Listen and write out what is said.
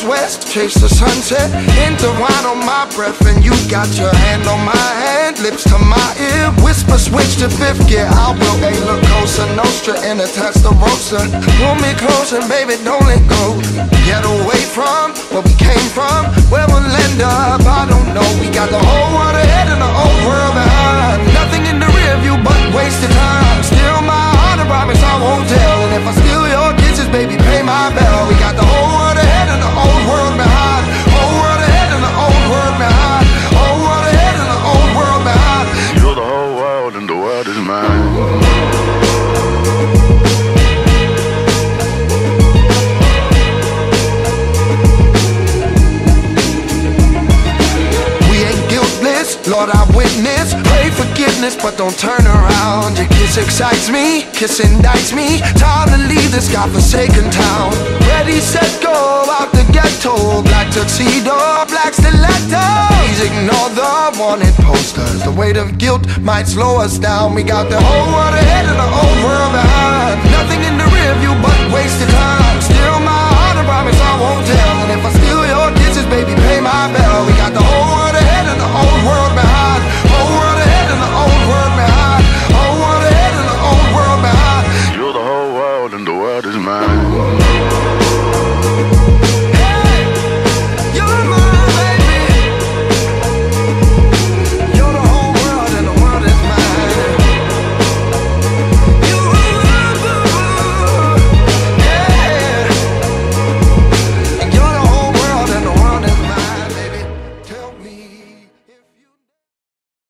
goes west, chase the sunset Into wine on my breath and you got your hand on my hand. Lips to my ear, whisper switch to fifth gear. I will a la Cosa Nostra in a Testarossa. Pull me closer, baby, don't let go. Get away from where we came from Where we'll end up, I don't know We got the whole world ahead and the old world behind. Nothing in the rear view but wasted time. Still my heart, I promise I won't tell. And if I steal your kisses, baby, pay my bill. We got the whole Lord, I witness. Pray forgiveness, but don't turn around. Your kiss excites me, kiss indicts me. Time to leave this godforsaken town. Ready, set, go out the ghetto. Black tuxedo, black stiletto. Weight of guilt might slow us down. We got the whole world ahead and the old world behind.